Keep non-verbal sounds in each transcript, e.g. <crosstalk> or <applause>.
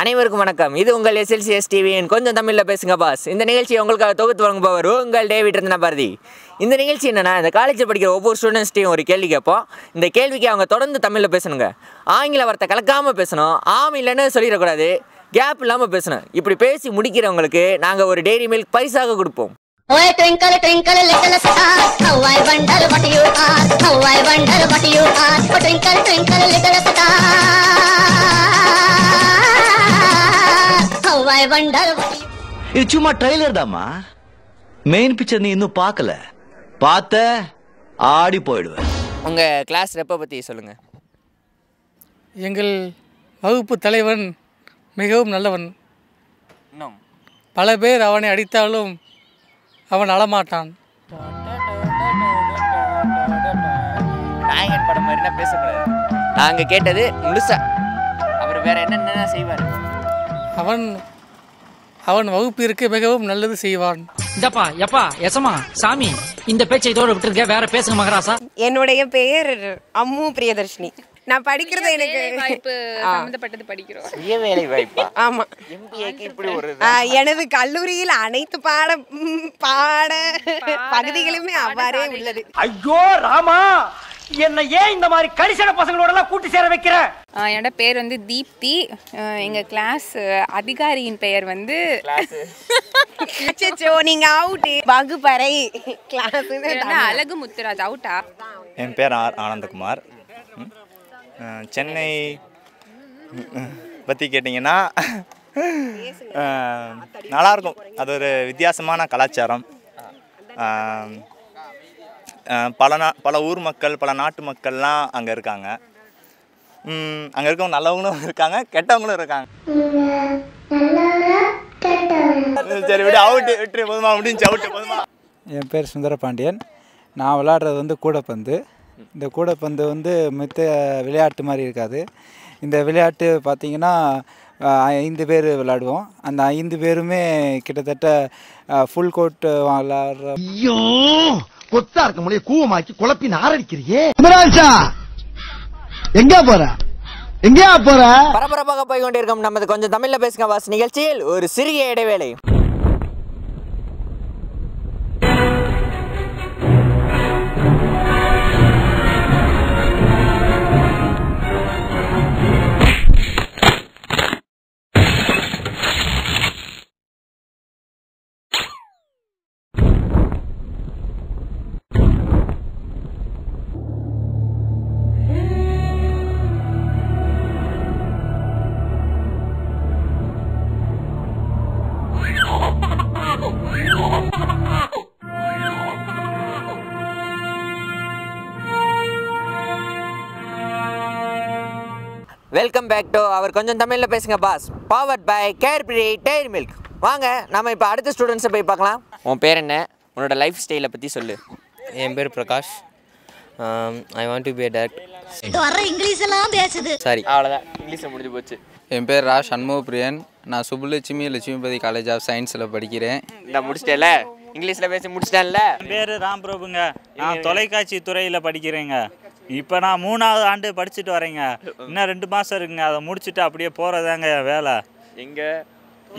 அனைவருக்கும் வணக்கம். இது உங்கள் எஸ்எல்சிஎஸ் டிவியின் கொஞ்சம் தமிழில் பேசுங்க பாஸ் இந்த நிகழ்ச்சியை உங்களுக்காக தொகுத்து வழங்குபவர் உங்கள் டேவிட் இருந்த பாரதி இந்த நிகழ்ச்சி என்னன்னா இந்த காலேஜில் படிக்கிற ஒவ்வொரு ஸ்டூடெண்ட்ஸ்டையும் ஒரு கேள்வி கேட்போம். இந்த கேள்விக்கு அவங்க தொடர்ந்து தமிழில் பேசணுங்க. ஆங்கில வார்த்தை கலக்காமல் பேசணும். ஆம் இல்லைன்னு சொல்லிடக்கூடாது. கேப் இல்லாமல் பேசணும். இப்படி பேசி முடிக்கிறவங்களுக்கு நாங்கள் ஒரு டெய்ரி மில்க் பரிசாக கொடுப்போம். Oh, twinkle, twinkle, little star, how I wonder what you are, how I wonder what you are. Oh, twinkle, twinkle, little star, இது சும்மா ட்ரைலர் தாம்மா. மெயின் பிக்சர் நீ இன்னும் பார்க்கல. பார்த்த ஆடி போயிடுவேன். உங்கள் கிளாஸ் ரெப்பை பற்றி சொல்லுங்கள் எங்கள் வகுப்பு தலைவன் மிகவும் நல்லவன். பல பேர் அவனை அடித்தாலும் அவன் அழமாட்டான். நாயகன் படம் மாதிரினா பேசக்கூடாது. நாங்கள் கேட்டது முழுசா. அவர் வேற என்னென்ன செய்வார்? அவன் அவன் வகுப்பிற்கு மிகவும் நல்லது செய்வான். இந்தப்பா எப்பா எசமா சாமி இந்த பேச்சை இதோட விட்டுருக்க வேற பேசுங்க மகராசா. என்னுடைய பெயர் அம்மு பிரியதர்ஷினி. நான் படிக்கிறது எனக்கு. சம்பந்தப்பட்டது படிக்கிறோம். சுய வேலை வாய்ப்பா ஆமா எம்பிஏக்கு இப்படி ஒரு ஆ, எனது கல்லூரியில் அனைத்து பாட பாட பகுதிகளுமே அவ்வாறே உள்ளது. ஐயோ ராமா! என்ன ஏன் இந்த மாதிரி கரிசன பசங்களோட எல்லாம் கூட்டி சேர வைக்கிற? ஆ, என்னோட பேர் வந்து தீப்தி. எங்க கிளாஸ் அதிகாரியின் பெயர் வந்து அச்சச்சோ நீங்க அவுட் வகுப்பறை கிளாஸ் அழகு முத்துராஜ் அவுட்டா என் பேர் ஆர் ஆனந்தகுமார். சென்னை பற்றி கேட்டிங்கன்னா நல்லாயிருக்கும் அது ஒரு வித்தியாசமான கலாச்சாரம். பல நா பல ஊர் மக்கள் பல நாட்டு மக்கள்லாம் அங்கே இருக்காங்க. அங்கே இருக்கவங்க நல்லவங்களும் <laughs> இருக்காங்க கெட்டவங்களும் இருக்காங்க. சரி விடு அவுட்டு விட்டு போதுமா முடிஞ்சு அவுட்டு போதுமா. என் பேர் சுந்தரபாண்டியன். நான் விளாடுறது வந்து கூடைப்பந்து. இந்த கூடைப்பந்து வந்து மித்த விளையாட்டு மாதிரி இருக்காது. இந்த விளையாட்டு பார்த்திங்கன்னா ஐந்து பேர் விளாடுவோம். அந்த ஐந்து பேருமே கிட்டத்தட்ட ஃபுல் கோட் விளாடுற ஐயோ! கொத்தா இருக்க முடிய கூவமாக்கி குழப்பி நாரடிக்கிறியே எங்க போற? எங்கயா போற? பரபரப்பாக போய் கொண்டிருக்கும் நமது கொஞ்சம் தமிழில் பேசுங்க பாஸ் நிகழ்ச்சியில் ஒரு சிறிய இடைவேளை. வெல்கம் பேக் டு அவர் கொஞ்சம் தமிழில் பேசுங்க boss powered by Cadbury Dairy Milk வாங்க நம்ம இப்போ அடுத்த ஸ்டூடெண்ட்ஸை போய் பார்க்கலாம். உன் பேர் என்ன? உன்னோட லைஃப் ஸ்டைலை பற்றி சொல்லு. என் பேர் Prakash. I want to be a director வர இங்கிலீஷ் எல்லாம் பேசுது. சாரி அவ்வளோதான் இங்கிலீஷில் முடிஞ்சு போச்சு. என் பேர் ரா சண்முக பிரியன். நான் சுப்புலட்சுமி லட்சுமிபதி காலேஜ் ஆஃப் சயின்ஸில் படிக்கிறேன். நான் முடிச்சிட்டேல? இங்கிலீஷில் பேசி முடிச்சிட்டேன்ல? பேர் ராம் பிரபுங்க. நான் தொலைக்காட்சி துறையில் படிக்கிறேங்க. இப்போ நான் மூணாவது ஆண்டு படிச்சுட்டு வரேங்க. இன்னும் ரெண்டு மாதம் இருக்குங்க. அதை முடிச்சுட்டு அப்படியே போகிறதாங்க வேலை. எங்கே?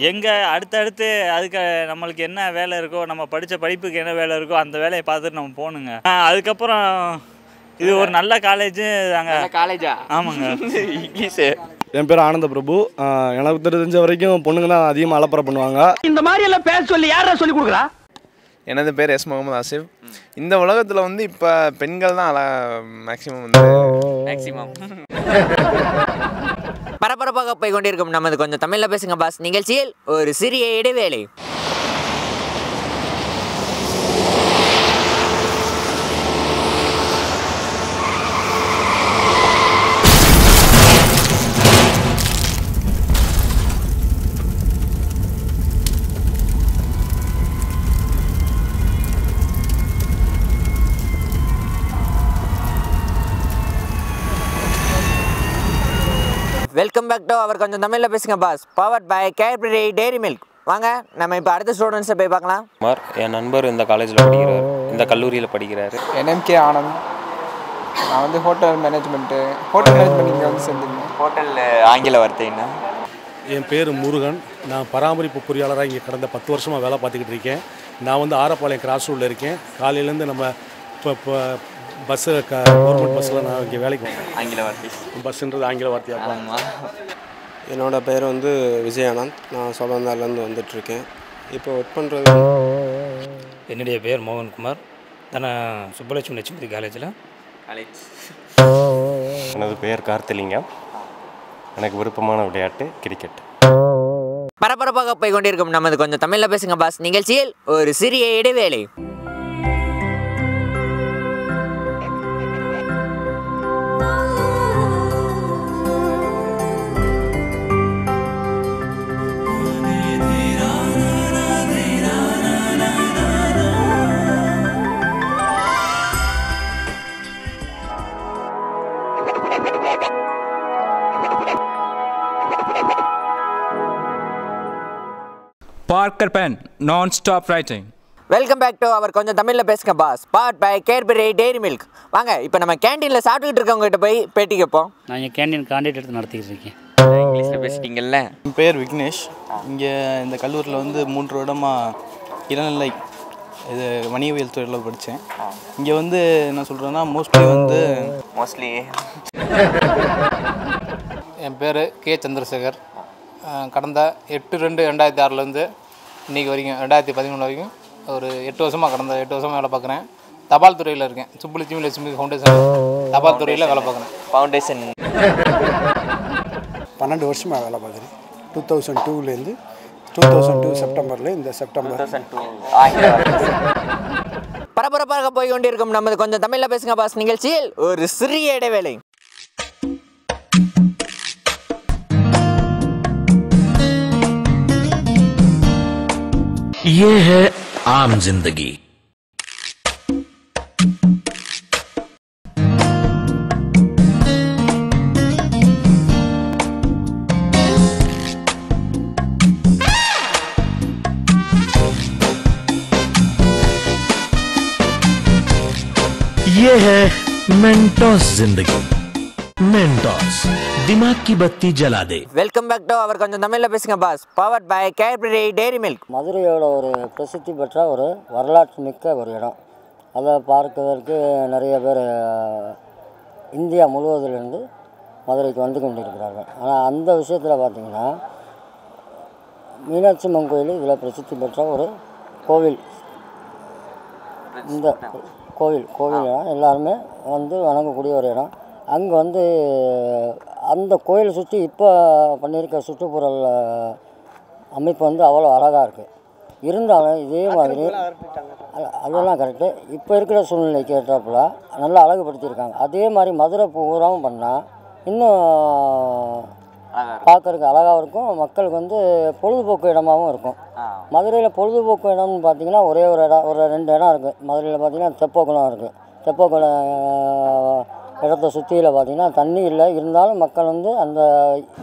எங்கே அடுத்தடுத்து அதுக்கு நம்மளுக்கு என்ன வேலை இருக்கோ நம்ம படித்த படிப்புக்கு என்ன வேலை இருக்கோ அந்த வேலையை பார்த்துட்டு நம்ம போகணுங்க. அதுக்கப்புறம் இது ஒரு நல்ல காலேஜு அங்கே காலேஜா ஆமாங்க. இங்கிலீஷு. என் பேர் ஆனந்த பிரபு. எனக்கு தெரிஞ்ச வரைக்கும் பொண்ணுங்க தான் அதிகமாக அலப்பறை பண்ணுவாங்க. இந்த மாதிரி எல்லாம் பேச சொல்லி யாரா சொல்லி கொடுக்குறா? எனது பேர் எஸ் முகமது ஆசிப் இந்த உலகத்தில் வந்து இப்போ பெண்கள் தான் அல மேக்ஸிமம் வந்து மேக்ஸிமம் பரபரப்பாக போய் கொண்டிருக்கும் நமது கொஞ்சம் தமிழில் பேசுங்க பாஸ். நிகழ்ச்சியில் ஒரு சிறிய இடைவேளை. வெல்கம் பேக் டு அவர் கொஞ்சம் தமிழில் பேசுங்க boss powered by Cadbury Dairy Milk வாங்க நம்ம இப்போ அடுத்த ஸ்டூடெண்ட்ஸை போய் பார்க்கலாம். குமார் என் நண்பர் இந்த காலேஜில் படிக்கிறார் இந்த கல்லூரியில் படிக்கிறாரு. என்எம்கே ஆனந்த். நான் வந்து ஹோட்டல் மேனேஜ்மெண்ட்டு ஹோட்டல் மேனேஜ்மெண்ட் இங்கே வந்து சேர்ந்துருந்தேன். ஹோட்டல் ஆங்கில வார்த்தை என்ன? என் பேர் முருகன். நான் பராமரிப்பு பொறியாளராக இங்கே கடந்த பத்து வருஷமாக வேலை பார்த்துக்கிட்டு இருக்கேன். நான் வந்து ஆரப்பாளையம் கிராஸ் ரோடில் இருக்கேன். காலையிலேருந்து நம்ம இப்போ பஸ்ஸு க கவர்மெண்ட் பஸ்ஸில் நான் இங்கே வேலைக்கு ஆங்கில வார்த்தை பஸ்ஸுன்றது ஆங்கில வார்த்தையாக என்னோட பேர் வந்து விஜயானந்த். நான் சோழந்தார்லேருந்து வந்துட்டுருக்கேன் இப்போ ஒர்க் பண்ணுறது என்னுடைய பேர் மோகன்குமார். நான் சுப்பலட்சுமி லட்சுமி காலேஜில். காலேஜ். எனது பெயர் கார்த்திலிங்கம். எனக்கு விருப்பமான விளையாட்டு கிரிக்கெட் பரபரப்பாக போய் கொண்டிருக்கும் நமது கொஞ்சம் தமிழ்ல பேசுங்க பாஸ். நிகழ்ச்சியில் ஒரு சிறிய இடைவேளை. Parker Pen, non-stop writing. Welcome back to அவர் கொஞ்சம் தமிழில் பேசுங்க boss powered by Cadbury Dairy Milk வாங்க இப்போ நம்ம கேண்டீனில் சாப்பிட்டுக்கிட்டு இருக்கவங்க கிட்ட போய் பேட்டி கேட்போம் நான் இங்கே கேண்டீன் கான்டாக்ட் எடுத்து நடத்திக்கிட்டு இருக்கேன். இங்கிலீஷில் பேசிட்டீங்கல்ல? என் பேர் விக்னேஷ். இங்கே இந்த கல்லூரியில் வந்து மூன்று வருடமாக இளநிலை இது வணிகவியல் துறையில் படித்தேன். இங்கே வந்து என்ன சொல்கிறேன்னா மோஸ்ட்லி வந்து மோஸ்ட்லி என் பேர் கே சந்திரசேகர். கடந்த எட்டு ரெண்டு ரெண்டாயிரத்தி ஆறுலேருந்து இன்றைக்கி வரைக்கும் ரெண்டாயிரத்தி பதிமூணு வரைக்கும் ஒரு எட்டு வருஷமாக கடந்த எட்டு வருஷமாக வேலை பார்க்குறேன். தபால் துறையில் இருக்கேன். சுப்புலட்சுமி லட்சுமி ஃபவுண்டேஷன் தபால் துறையில் வேலை பார்க்குறேன். ஃபவுண்டேஷன் பன்னெண்டு வருஷமாக வேலை பார்க்குறேன். டூ தௌசண்ட் டூலேருந்து டூ தௌசண்ட் டூ செப்டம்பரில் இந்த செப்டம்பர் <laughs> பரபரப்பாக போய் கொண்டிருக்கும் நமது கொஞ்சம் தமிழில் பேசுங்க பாஸ் நிகழ்ச்சியில் ஒரு சிறிய இடைவேளை ये है आम जिंदगी ये है मेंटोस जिंदगी मेंटोस दिमाग की बत्ती जला दे வெல்கம் பேக் டு அவர் கொஞ்சம் தமிழில் பேசுங்க boss powered by Cadbury dairy milk மதுரையோட ஒரு பிரசித்தி பெற்ற ஒரு வரலாற்று மிக்க ஒரு இடம் அதை பார்ப்பதற்கு நிறைய பேர் அஹ், இந்தியா முழுவதிலிருந்து மதுரைக்கு வந்து கொண்டிருக்கிறார்கள் ஆனால் அந்த விஷயத்தில் பார்த்தீங்கன்னா மீனாட்சி அம்மன் கோயில் இதில் பிரசித்தி பெற்ற ஒரு கோவில் இந்த கோவில் கோவில் எல்லாருமே வந்து வணங்கக்கூடிய ஒரு இடம். அங்கே வந்து அந்த கோயிலை சுற்றி இப்போ பண்ணியிருக்க சுற்றுப்புற அமைப்பு வந்து அவ்வளோ அழகாக இருக்குது இருந்தாலும் இதே மாதிரி அதெல்லாம் கரெக்டு இப்போ இருக்கிற சூழ்நிலைக்கு ஏற்றாப்புல நல்லா அழகுபடுத்தியிருக்காங்க. அதே மாதிரி மதுரை பூராவும் பண்ணால் இன்னும் பார்க்கறதுக்கு அழகாகவும் இருக்கும். மக்களுக்கு வந்து பொழுதுபோக்கு இடமாகவும் இருக்கும். மதுரையில் பொழுதுபோக்கு இடம்னு பார்த்தீங்கன்னா ஒரே ஒரு இடம் ஒரு ரெண்டு இடம் இருக்குது மதுரையில் பார்த்தீங்கன்னா தெப்பக்குளம் இருக்குது தெப்பக்குளம் இடத்த சுற்றியில் பார்த்தீங்கன்னா தண்ணி இல்லை. இருந்தாலும் மக்கள் வந்து அந்த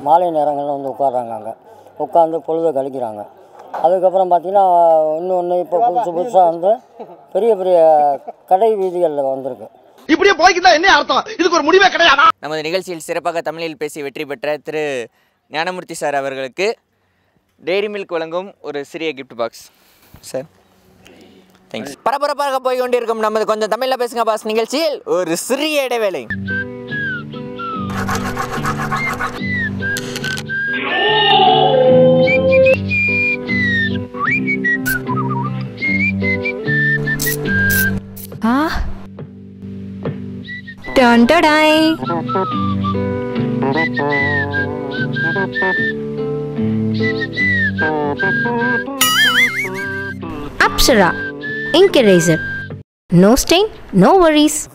மாலை நேரங்களில் வந்து உட்கார்றாங்க அங்கே. உட்காந்து பொழுதை கழிக்கிறாங்க. அதுக்கப்புறம் பார்த்தீங்கன்னா இன்னொன்று இப்போ புதுசு புதுசாக வந்து பெரிய பெரிய கடை வீதிகளில் வந்திருக்கு. இப்படியே போய்க்கிட்டா என்ன அர்த்தம்? இதுக்கு ஒரு முடிவே கிடையாதா? நமது நிகழ்ச்சியில் சிறப்பாக தமிழில் பேசி வெற்றி பெற்ற திரு ஞானமூர்த்தி சார் அவர்களுக்கு டெய்ரி மில்க் வழங்கும் ஒரு சிறிய கிஃப்ட் பாக்ஸ் சார் தேங்க்ஸ் பரபரப்பாக போய் கொண்டிருக்கும் நமது கொஞ்சம் தமிழில் பேசுங்க பாஸ் நிகழ்ச்சியில் ஒரு சிறிய இடைவேளை. Ah. Dun dun dun. Apsara. Ink eraser. No stain, no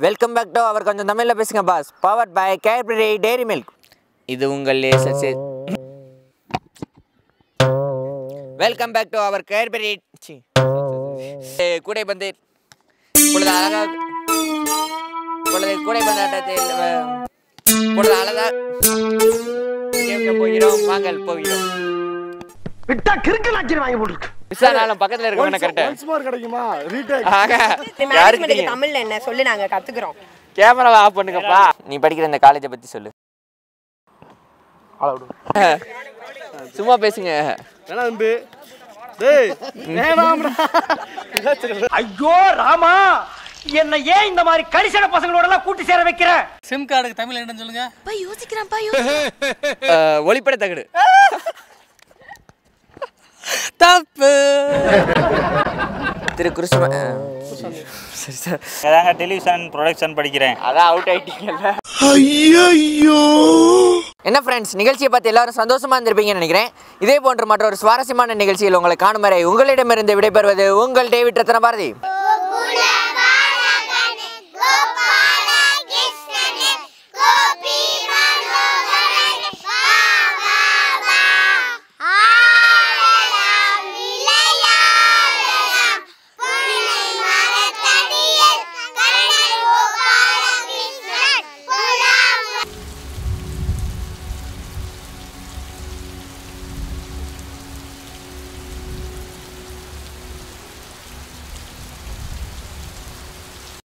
welcome back to அவர் கொஞ்சம் தமிழில் பேசுங்க boss powered by Cadbury Dairy Milk இது உங்கள் laser welcome back to our Cadbury கூடை பொழுது அழகாக பொழுது கூடைப்பந்தாட்டத்தில் பொழுது அழகா போகிறோம் வாங்கள் போகிறோம். விட்டா கிறுக்கு நாச்சிரி வாங்கி போட்டுருக்கு. விசாரணாலும் பக்கத்தில் இருக்கவங்க கரெக்டா? மார்க் கிடைக்குமா? ரீடேக் ஆக மேனேஜ்மெண்ட்டுக்கு யாருக்கு தமிழ்ல என்ன? சொல்லு நாங்க கத்துக்கிறோம். கேமராவை ஆஃப் பண்ணுங்கப்பா. நீ படிக்கிற இந்த காலேஜை பற்றி சொல்லு. சும்மா பேசுங்க. வேணா ஐயோ ராமா! என்ன ஏன் இந்த மாதிரி கரிசன பசங்களோட எல்லாம் கூட்டி சேர வைக்கிற? சிம் கார்டுக்கு தமிழ் என்னன்னு சொல்லுங்க. பா யோசிக்கிறான் பா <laughs> ஒளிப்பட தகடு. தப்பு. திரு குருஷ்ம சரி சார். அதாங்க டெலிவிஷன் ப்ரொடக்ஷன் படிக்கிறேன். அதான் அவுட் ஆயிட்டீங்கல்ல. ஐயோ என்ன ஃப்ரெண்ட்ஸ் நிகழ்ச்சியை பார்த்து எல்லாரும் சந்தோஷமா இருந்திருப்பீங்கன்னு நினைக்கிறேன். இதே போன்ற மற்றொரு சுவாரஸ்யமான நிகழ்ச்சியில் உங்களை காணும் வரை உங்களிடமிருந்து விடைபெறுவது உங்கள் டேவிட் ரத்ன பாரதி